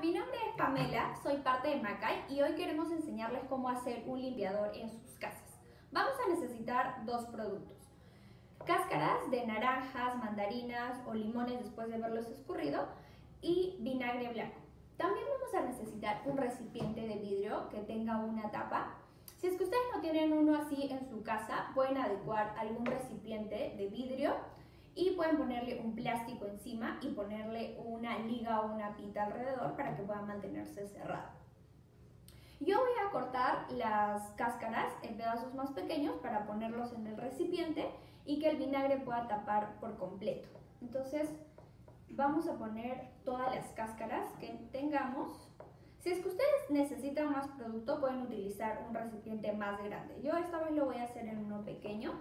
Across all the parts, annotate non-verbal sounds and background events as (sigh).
mi nombre es Pamela, soy parte de Macay y hoy queremos enseñarles cómo hacer un limpiador en sus casas. Vamos a necesitar dos productos. Cáscaras de naranjas, mandarinas o limones después de haberlos escurrido y vinagre blanco. También vamos a necesitar un recipiente de vidrio que tenga una tapa. Si es que ustedes no tienen uno así en su casa, pueden adecuar algún recipiente de vidrio y pueden ponerle un plástico encima y ponerle una liga o una pita alrededor para que pueda mantenerse cerrado. Yo voy a cortar las cáscaras en pedazos más pequeños para ponerlos en el recipiente y que el vinagre pueda tapar por completo. Entonces vamos a poner todas las cáscaras que tengamos. Si es que ustedes necesitan más producto pueden utilizar un recipiente más grande. Yo esta vez lo voy a hacer en uno pequeño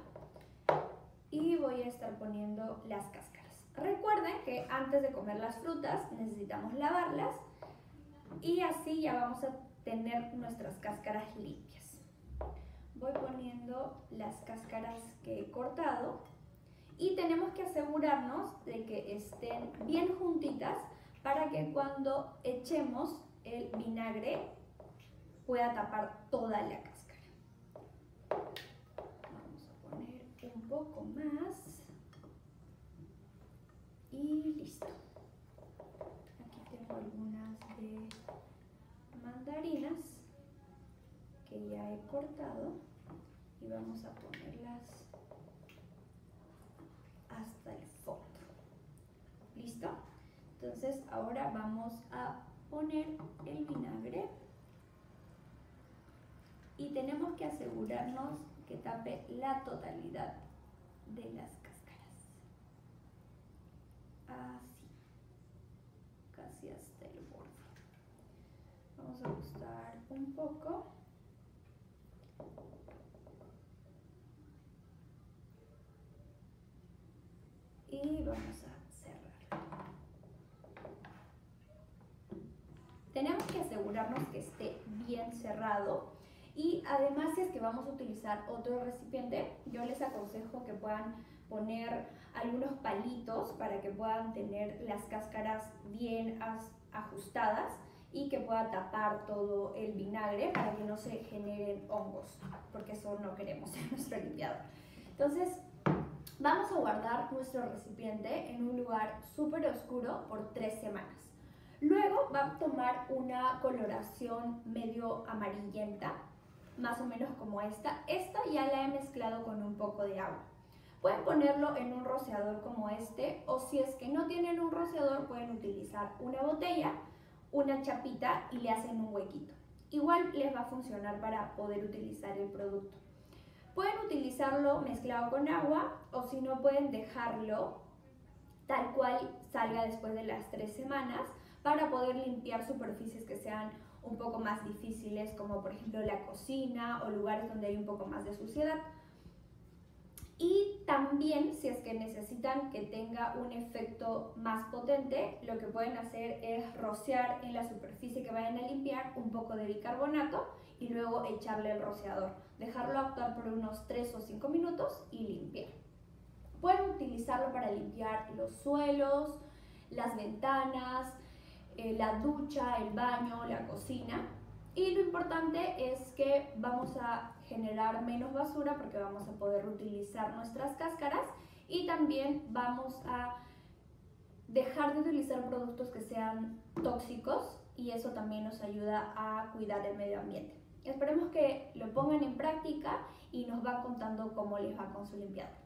y voy a estar poniendo las cáscaras. Recuerden que antes de comer las frutas necesitamos lavarlas y así ya vamos a tener nuestras cáscaras limpias. Voy poniendo las cáscaras que he cortado y tenemos que asegurarnos de que estén bien juntitas para que cuando echemos el vinagre pueda tapar toda la cáscara. Poco más. Y listo. Aquí tengo algunas de mandarinas que ya he cortado y vamos a ponerlas hasta el fondo. ¿Listo? Entonces ahora vamos a poner el vinagre y tenemos que asegurarnos que tape la totalidad de las cáscaras. Así, casi hasta el borde. Vamos a ajustar un poco. Y vamos a cerrar. Tenemos que asegurarnos que esté bien cerrado y además, si es que vamos a utilizar otro recipiente, yo les aconsejo que puedan poner algunos palitos para que puedan tener las cáscaras bien ajustadas y que pueda tapar todo el vinagre para que no se generen hongos, porque eso no queremos en (laughs) nuestro limpiador. Entonces, vamos a guardar nuestro recipiente en un lugar súper oscuro por tres semanas. Luego va a tomar una coloración medio amarillenta más o menos como esta. Esta ya la he mezclado con un poco de agua. Pueden ponerlo en un rociador como este o si es que no tienen un rociador pueden utilizar una botella, una chapita y le hacen un huequito. Igual les va a funcionar para poder utilizar el producto. Pueden utilizarlo mezclado con agua o si no pueden dejarlo tal cual salga después de las tres semanas para poder limpiar superficies que sean un poco más difíciles, como por ejemplo la cocina o lugares donde hay un poco más de suciedad. Y también, si es que necesitan que tenga un efecto más potente, lo que pueden hacer es rociar en la superficie que vayan a limpiar un poco de bicarbonato y luego echarle el rociador. Dejarlo actuar por unos 3 o 5 minutos y limpiar. Pueden utilizarlo para limpiar los suelos, las ventanas, eh, la ducha, el baño, la cocina. Y lo importante es que vamos a generar menos basura porque vamos a poder reutilizar nuestras cáscaras y también vamos a dejar de utilizar productos que sean tóxicos y eso también nos ayuda a cuidar el medio ambiente. Esperemos que lo pongan en práctica y nos va contando cómo les va con su limpiador.